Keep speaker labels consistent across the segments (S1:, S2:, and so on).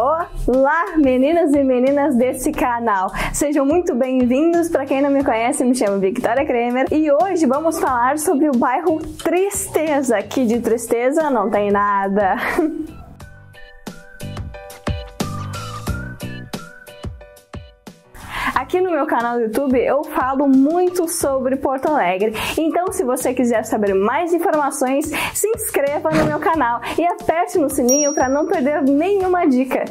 S1: Olá, meninas e meninas desse canal. Sejam muito bem-vindos. Para quem não me conhece, me chamo Victoria Kremer e hoje vamos falar sobre o bairro Tristeza. Que de tristeza não tem nada. Aqui no meu canal do YouTube eu falo muito sobre Porto Alegre. Então, se você quiser saber mais informações, se inscreva no meu canal e aperte no sininho para não perder nenhuma dica.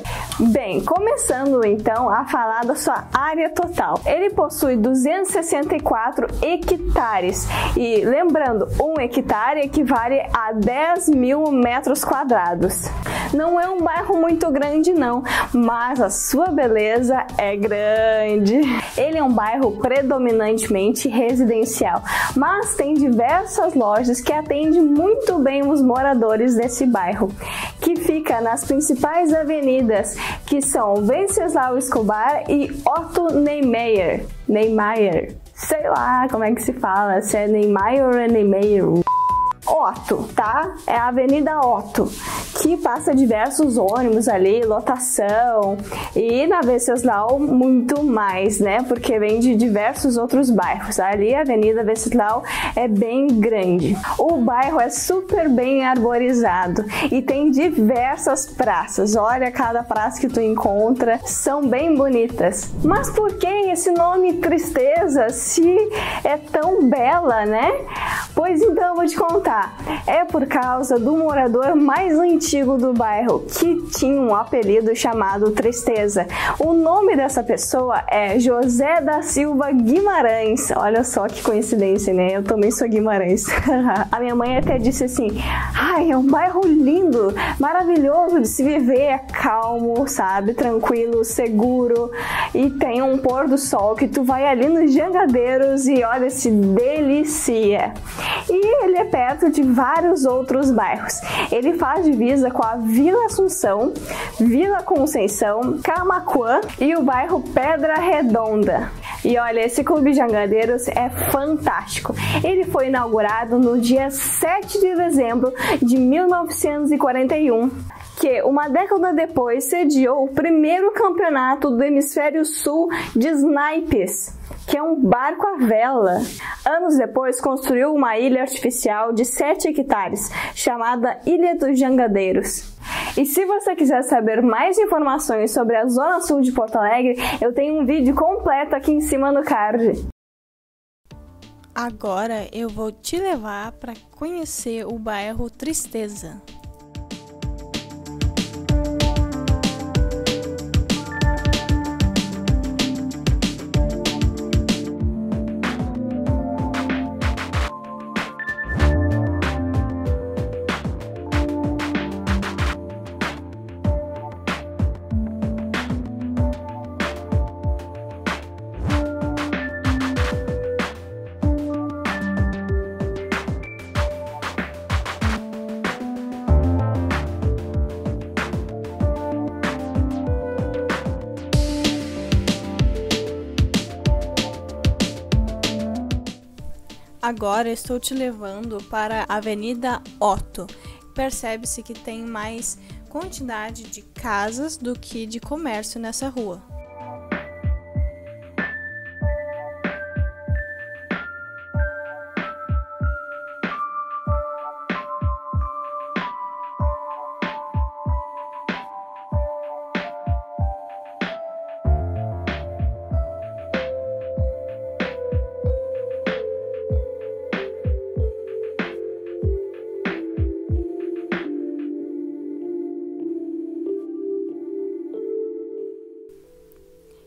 S1: Bem, começando então a falar da sua área total. Ele possui 264 hectares e lembrando, um hectare equivale a 10 mil metros quadrados. Não é um bairro muito grande não, mas a sua beleza é grande. Ele é um bairro predominantemente residencial, mas tem diversas lojas que atendem muito bem os moradores desse bairro, que fica nas principais avenidas, que são Venceslau Escobar e Otto Niemeyer. Niemeyer. Sei lá como é que se fala, se é Niemeyer ou é Niemeyer. Otto, tá? É a Avenida Otto, que passa diversos ônibus ali, lotação, e na Venceslau muito mais, né? Porque vem de diversos outros bairros. Ali a Avenida Venceslau é bem grande. O bairro é super bem arborizado e tem diversas praças. Olha cada praça que tu encontra, são bem bonitas. Mas por que esse nome Tristeza se é tão bela, né? Pois então vou te contar. É por causa do morador mais antigo do bairro, que tinha um apelido chamado Tristeza. O nome dessa pessoa é José da Silva Guimarães. Olha só que coincidência, né? Eu também sou Guimarães. A minha mãe até disse assim: ai, é um bairro lindo, maravilhoso de se viver, é calmo, sabe? Tranquilo, seguro e tem um pôr do sol que tu vai ali nos jangadeiros e olha, se delicia. E ele é perto de vários outros bairros. Ele faz divisa com a Vila Assunção, Vila Conceição, Camacuã e o bairro Pedra Redonda. E olha, esse clube de jangadeiros é fantástico. Ele foi inaugurado no dia 7 de dezembro de 1941 que uma década depois sediou o primeiro campeonato do Hemisfério Sul de snipes, que é um barco à vela. Anos depois construiu uma ilha artificial de 7 hectares, chamada Ilha dos Jangadeiros. E se você quiser saber mais informações sobre a Zona Sul de Porto Alegre, eu tenho um vídeo completo aqui em cima no card.
S2: Agora eu vou te levar para conhecer o bairro Tristeza. Agora estou te levando para a Avenida Otto. Percebe-se que tem mais quantidade de casas do que de comércio nessa rua.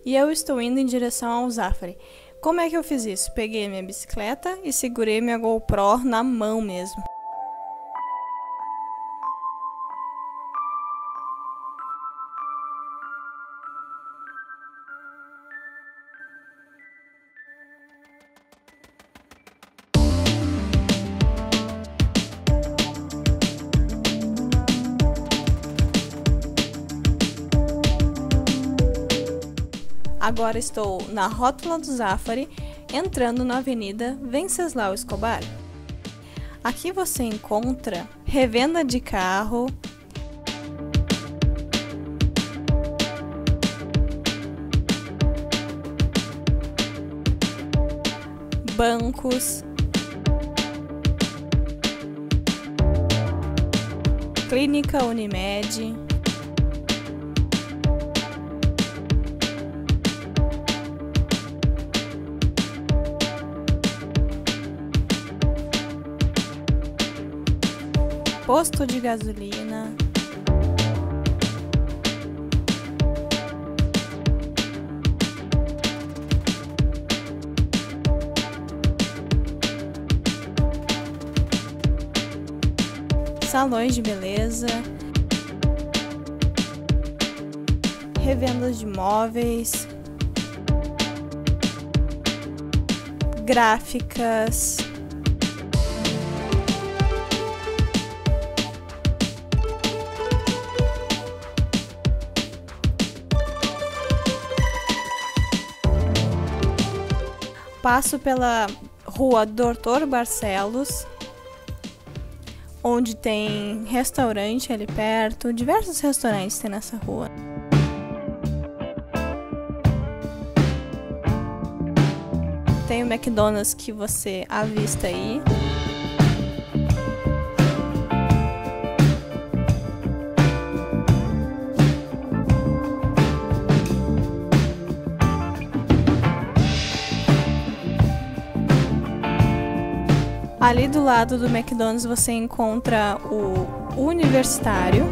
S2: E eu estou indo em direção ao Zafari. Como é que eu fiz isso? Peguei minha bicicleta e segurei minha GoPro na mão mesmo. Agora estou na rótula do Zafari, entrando na Avenida Venceslau Escobar. Aqui você encontra revenda de carro, bancos, Clínica Unimed, posto de gasolina. salões de beleza, revendas de móveis, gráficas. Passo pela rua Doutor Barcelos, onde tem restaurante ali perto, diversos restaurantes tem nessa rua. Tem o McDonald's que você avista aí. Ali do lado do McDonald's você encontra o Universitário.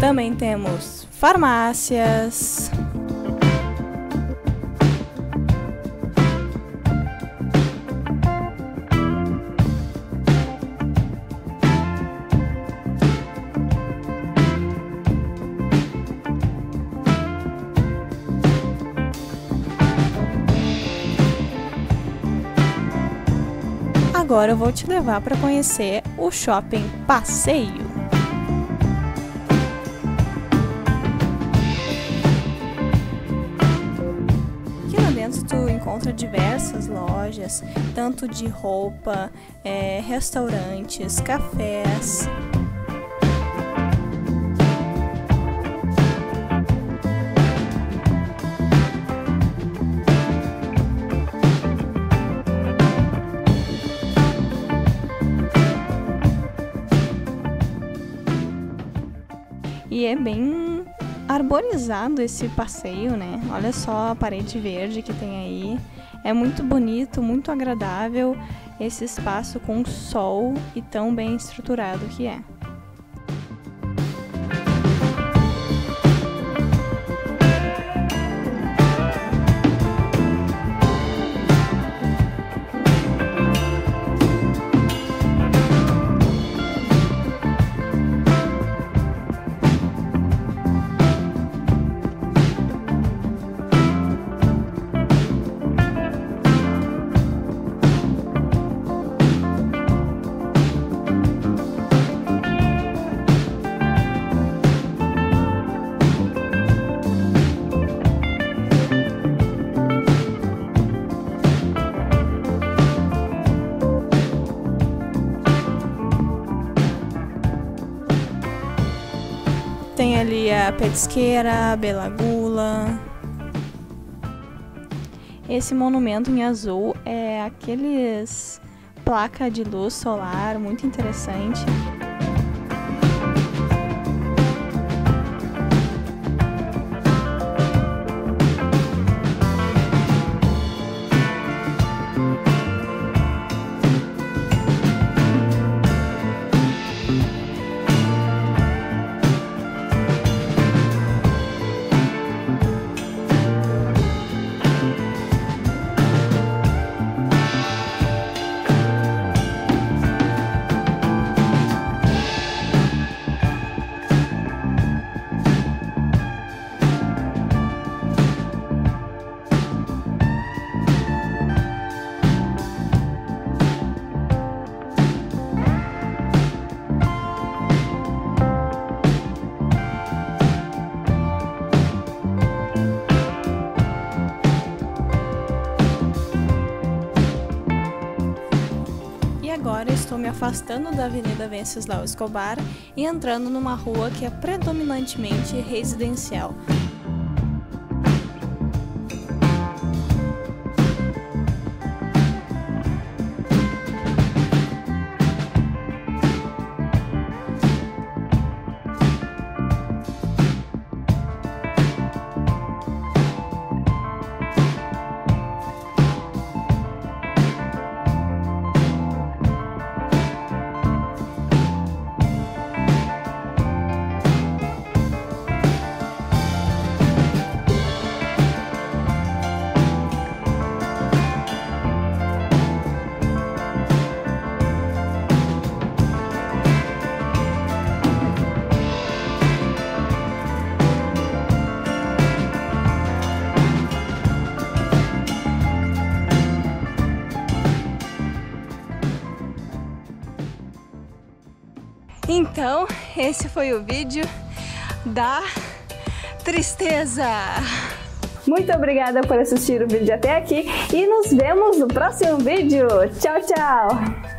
S2: Também temos farmácias. Agora eu vou te levar para conhecer o Shopping Passeio. Aqui lá dentro tu encontra diversas lojas, tanto de roupa, é, restaurantes, cafés, é bem arborizado esse passeio, né? Olha só a parede verde que tem aí. É muito bonito, muito agradável esse espaço com sol e tão bem estruturado que é. A petisqueira, a Belagula. Esse monumento em azul é aqueles placa de luz solar muito interessante. Estou me afastando da Avenida Venceslau Escobar e entrando numa rua que é predominantemente residencial. Então, esse foi o vídeo da tristeza.
S1: Muito obrigada por assistir o vídeo até aqui e nos vemos no próximo vídeo. Tchau, tchau!